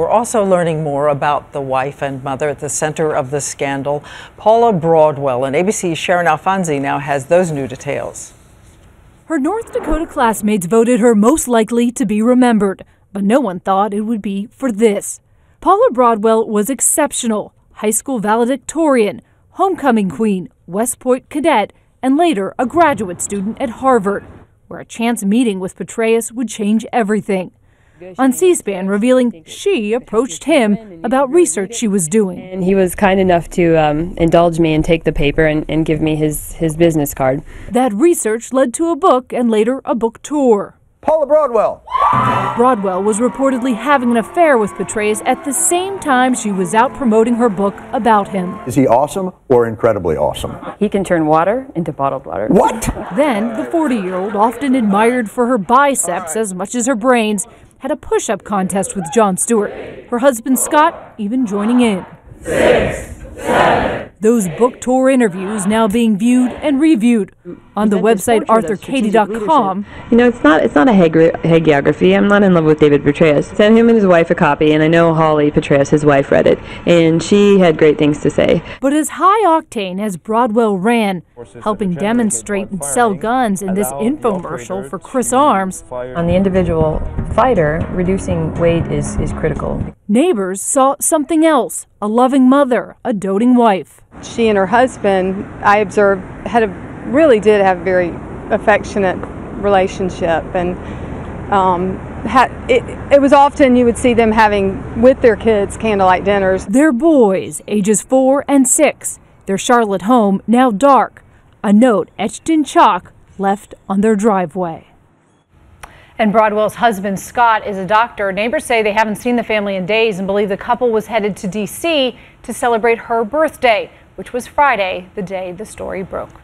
We're also learning more about the wife and mother at the center of the scandal, Paula Broadwell. And ABC's Sharon Alfonsi now has those new details. Her North Dakota classmates voted her most likely to be remembered, but no one thought it would be for this. Paula Broadwell was exceptional, high school valedictorian, homecoming queen, West Point cadet, and later a graduate student at Harvard, where a chance meeting with Petraeus would change everything on C SPAN, revealing she approached him about research she was doing. And he was kind enough to um, indulge me and take the paper and, and give me his, his business card. That research led to a book and later a book tour. Paula Broadwell. Broadwell was reportedly having an affair with Petraeus at the same time she was out promoting her book about him. Is he awesome or incredibly awesome? He can turn water into bottled water. What? Then, the 40 year old, often admired for her biceps as much as her brains, had a push up contest with Jon Stewart. Her husband Scott even joining in. Six, seven, those book tour interviews now being viewed and reviewed on the website arthurkatie.com. You know, it's not it's not a hagiography. I'm not in love with David Petraeus. Sent him and his wife a copy, and I know Holly Petraeus, his wife, read it, and she had great things to say. But as high octane as Broadwell ran, helping demonstrate and sell guns in this infomercial for KRISS Arms, on the individual fighter, reducing weight is, is critical. Neighbors saw something else a loving mother, a doting wife. She and her husband, I observed, had a really did have a very affectionate relationship, and um, had, it, it was often you would see them having with their kids candlelight dinners. Their boys, ages four and six, their Charlotte home now dark, a note etched in chalk left on their driveway. And Broadwell's husband, Scott, is a doctor. Neighbors say they haven't seen the family in days and believe the couple was headed to D.C. to celebrate her birthday, which was Friday, the day the story broke.